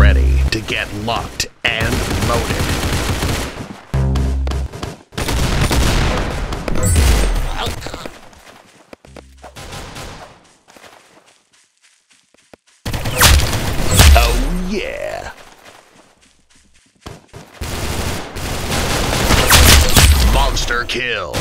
ready to get locked and loaded. Oh yeah! Monster kill!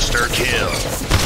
Monster kill.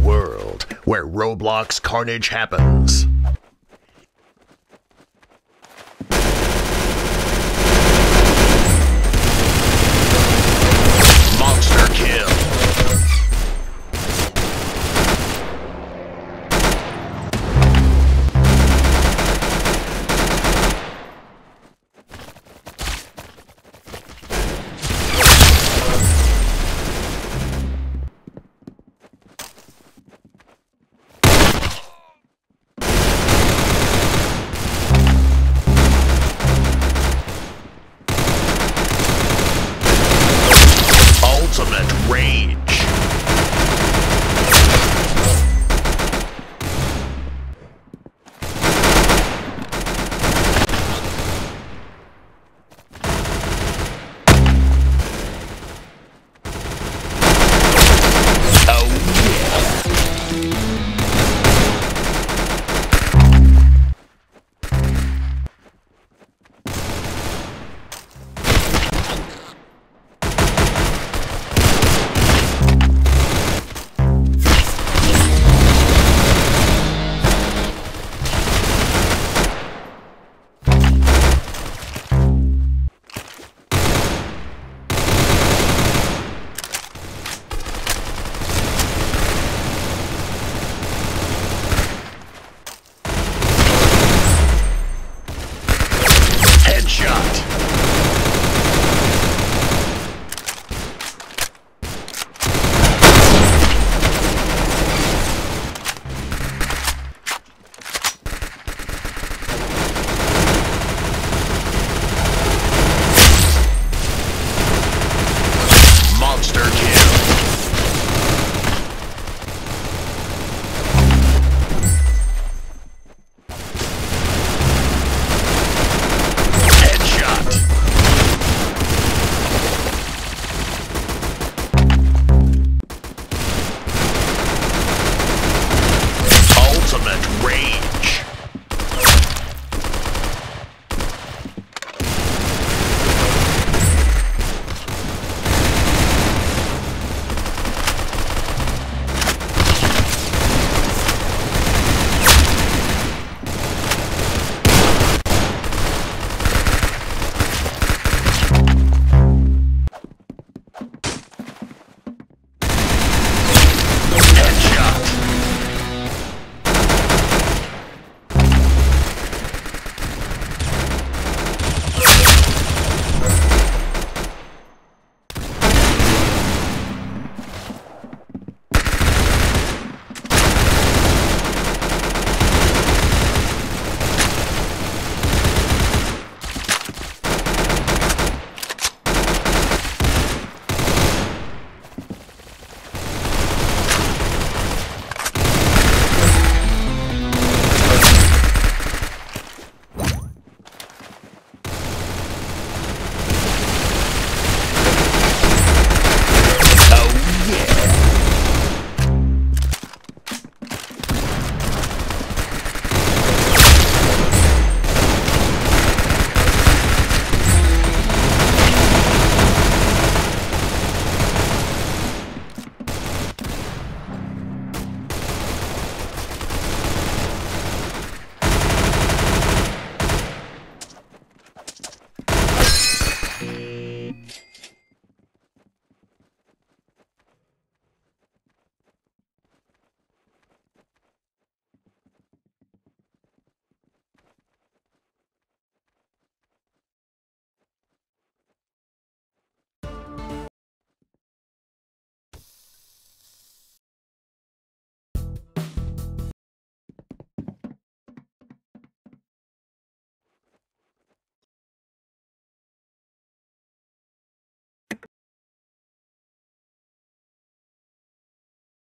World where Roblox carnage happens.